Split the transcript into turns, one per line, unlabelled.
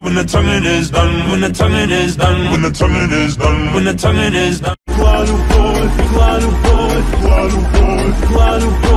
When the tonguing is done, when the tonguing is done, when the tonguing is done, when the tonguing is done. Guadalupe, Guadalupe, Guadalupe, Guadalupe.